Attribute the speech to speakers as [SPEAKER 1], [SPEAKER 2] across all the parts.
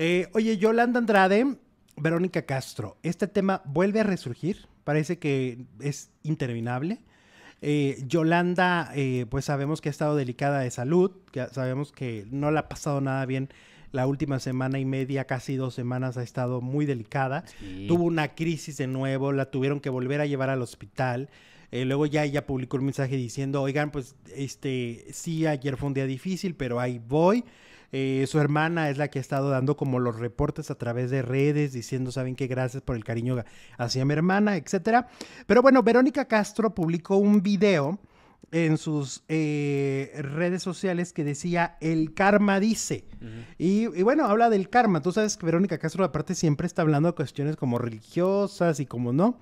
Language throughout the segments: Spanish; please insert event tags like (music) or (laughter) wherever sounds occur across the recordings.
[SPEAKER 1] Eh, oye, Yolanda Andrade, Verónica Castro, este tema vuelve a resurgir. Parece que es interminable. Eh, Yolanda, eh, pues sabemos que ha estado delicada de salud, que sabemos que no le ha pasado nada bien la última semana y media, casi dos semanas, ha estado muy delicada. Tuvo una crisis de nuevo, la tuvieron que volver a llevar al hospital. Eh, luego ya ella publicó un mensaje diciendo, oigan, pues este, sí, ayer fue un día difícil, pero ahí voy. Eh, su hermana es la que ha estado dando como los reportes a través de redes, diciendo, saben qué, gracias por el cariño hacia mi hermana, etcétera. Pero bueno, Verónica Castro publicó un video en sus eh, redes sociales que decía el karma dice. y, bueno, habla del karma. Tú sabes que Verónica Castro aparte siempre está hablando de cuestiones como religiosas y como no.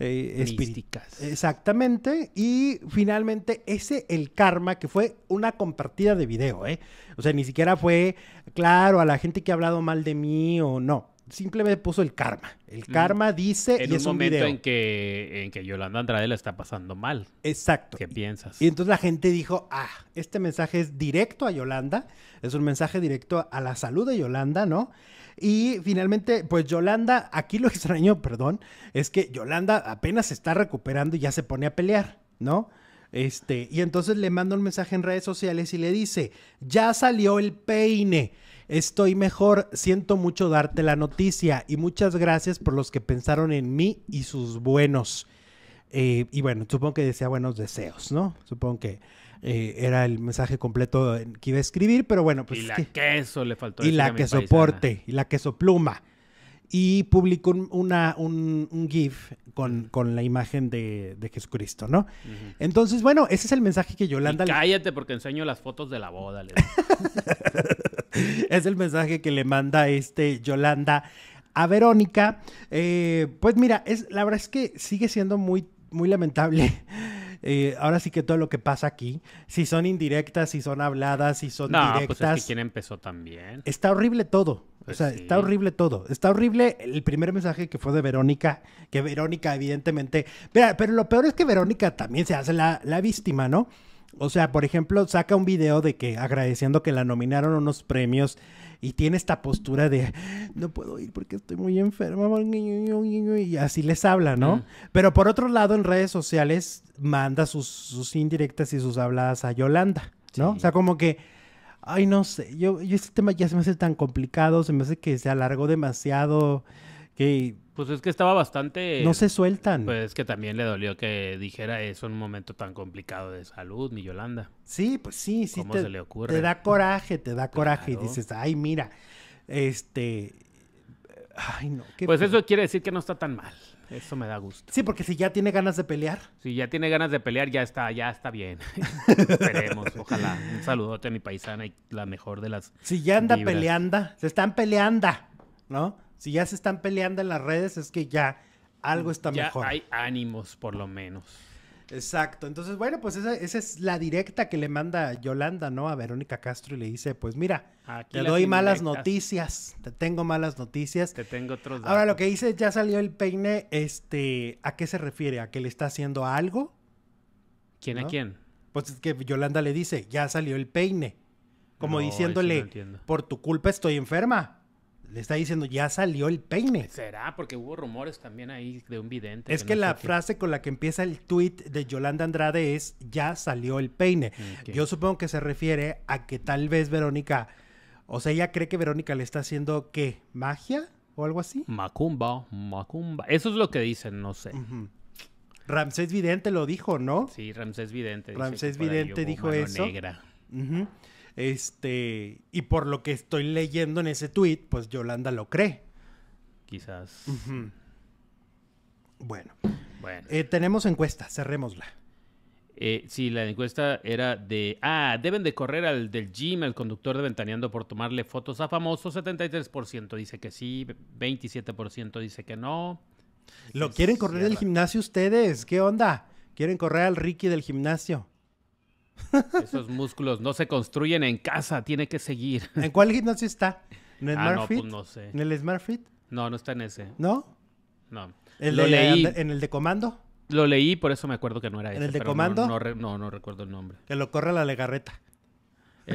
[SPEAKER 2] Eh.
[SPEAKER 1] Exactamente. Y finalmente ese el karma que fue una compartida de video, ¿eh? O sea, ni siquiera fue, claro, a la gente que ha hablado mal de mí o no simplemente puso el karma. El karma dice
[SPEAKER 2] en un momento en que en que Yolanda Andrade la está pasando mal.
[SPEAKER 1] Exacto.
[SPEAKER 2] ¿Qué piensas?
[SPEAKER 1] Y entonces la gente dijo, ah, este mensaje es directo a Yolanda, es un mensaje directo a la salud de Yolanda, ¿no? Y finalmente, pues Yolanda, aquí lo (laughs) extraño, perdón, es que Yolanda apenas se está recuperando y ya se pone a pelear, ¿no? Este, y entonces le manda un mensaje en redes sociales y le dice, ya salió el peine Estoy mejor, siento mucho darte la noticia y muchas gracias por los que pensaron en mí y sus buenos. Eh, y bueno, supongo que decía buenos deseos, ¿no? Supongo que eh, era el mensaje completo que iba a escribir, pero bueno, pues...
[SPEAKER 2] Y la queso le faltó.
[SPEAKER 1] Y la queso soporte, y la queso pluma. Y publicó una, un, GIF con, con, la imagen de, Jesucristo, ¿no? Entonces, bueno, ese es el mensaje que Yolanda...
[SPEAKER 2] cállate porque enseño las fotos de la boda. (laughs)
[SPEAKER 1] es el mensaje que le manda este Yolanda a Verónica. Eh, pues mira, es, la verdad es que sigue siendo muy, muy lamentable. (laughs) Eh, ahora sí que todo lo que pasa aquí, si son indirectas, si son habladas, si son no, directas. Pues
[SPEAKER 2] es que quién empezó también.
[SPEAKER 1] Está horrible todo. O pues sea, está horrible todo. Está horrible el primer mensaje que fue de Verónica, que Verónica, evidentemente. Pero, pero lo peor es que Verónica también se hace la, la víctima, ¿no? O sea, por ejemplo, saca un video de que agradeciendo que la nominaron a unos premios y tiene esta postura de no puedo ir porque estoy muy enferma y así les habla, ¿no? Pero por otro lado, en redes sociales manda sus, indirectas y sus habladas a Yolanda, ¿no? O sea, como que, ay, no sé, yo, yo este tema ya se me hace tan complicado, se me hace que se alargó demasiado, que
[SPEAKER 2] pues es que estaba bastante...
[SPEAKER 1] No se sueltan.
[SPEAKER 2] Pues es que también le dolió que dijera eso en un momento tan complicado de salud, mi Yolanda.
[SPEAKER 1] Sí, pues sí, sí.
[SPEAKER 2] ¿Cómo se le ocurre?
[SPEAKER 1] Te da coraje, te da coraje y dices, ay, mira, este... Ay, no.
[SPEAKER 2] pues eso quiere decir que no está tan mal. Eso me da gusto.
[SPEAKER 1] Sí, porque si ya tiene ganas de pelear.
[SPEAKER 2] Si ya tiene ganas de pelear, ya está, ya está bien. (laughs) Esperemos, ojalá. Un saludote a mi paisana y la mejor de las.
[SPEAKER 1] Si ya anda peleando, se están peleando, ¿no? Si ya se están peleando en las redes, es que ya algo está
[SPEAKER 2] ya
[SPEAKER 1] mejor.
[SPEAKER 2] Hay ánimos, por lo menos.
[SPEAKER 1] Exacto. Entonces, bueno, pues esa, es la directa que le manda Yolanda, ¿no? A Verónica Castro y le dice, pues mira, te doy malas noticias, te tengo malas noticias.
[SPEAKER 2] Te tengo otros
[SPEAKER 1] datos. Ahora, lo que dice, ya salió el peine, este, ¿a qué se refiere? ¿A que le está haciendo algo?
[SPEAKER 2] ¿Quién a quién?
[SPEAKER 1] Pues es que Yolanda le dice, ya salió el peine. Como diciéndole, por tu culpa estoy enferma. Le está diciendo, ya salió el peine.
[SPEAKER 2] ¿Será? Porque hubo rumores también ahí de un vidente.
[SPEAKER 1] Es que, la frase con la que empieza el tweet de Yolanda Andrade es, ya salió el peine. Yo supongo que se refiere a que tal vez Verónica, o sea, ella cree que Verónica le está haciendo, ¿qué? ¿Magia? ¿O algo así?
[SPEAKER 2] Macumba, macumba. Eso es lo que dicen, no sé.
[SPEAKER 1] Ramsés Vidente lo dijo, ¿no?
[SPEAKER 2] Sí, Ramsés Vidente.
[SPEAKER 1] Ramsés Vidente dijo eso. Negra. Este, y por lo que estoy leyendo en ese tweet, pues Yolanda lo cree.
[SPEAKER 2] Quizás.
[SPEAKER 1] Bueno. Bueno. Eh, tenemos encuesta, cerrémosla.
[SPEAKER 2] Eh, sí, la encuesta era de, ah, deben de correr al del gym, el conductor de Ventaneando por tomarle fotos a famosos, 73% dice que sí, 27% dice que no.
[SPEAKER 1] ¿Lo quieren correr del gimnasio ustedes? ¿Qué onda? ¿Quieren correr al Ricky del gimnasio?
[SPEAKER 2] Esos músculos no se construyen en casa, tiene que seguir.
[SPEAKER 1] ¿En cuál gimnasio está? ¿En el
[SPEAKER 2] ah, no, pues no sé.
[SPEAKER 1] ¿En el Smart Fit?
[SPEAKER 2] No, no está en ese.
[SPEAKER 1] ¿No?
[SPEAKER 2] No.
[SPEAKER 1] Lo leí. ¿En el de comando?
[SPEAKER 2] Lo leí, por eso me acuerdo que no era ese.
[SPEAKER 1] ¿En el de comando?
[SPEAKER 2] No, no, no, recuerdo el nombre.
[SPEAKER 1] Que lo corre la legarreta. (laughs)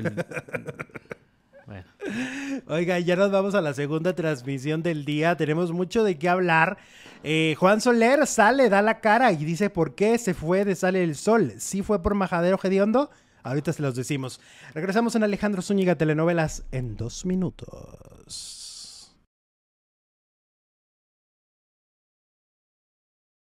[SPEAKER 1] Oiga, ya nos vamos a la segunda transmisión del día. Tenemos mucho de qué hablar. Eh, Juan Soler sale, da la cara y dice por qué se fue de Sale el Sol. ¿Sí fue por Majadero Gediondo? Ahorita se los decimos. Regresamos en Alejandro Zúñiga Telenovelas en dos minutos.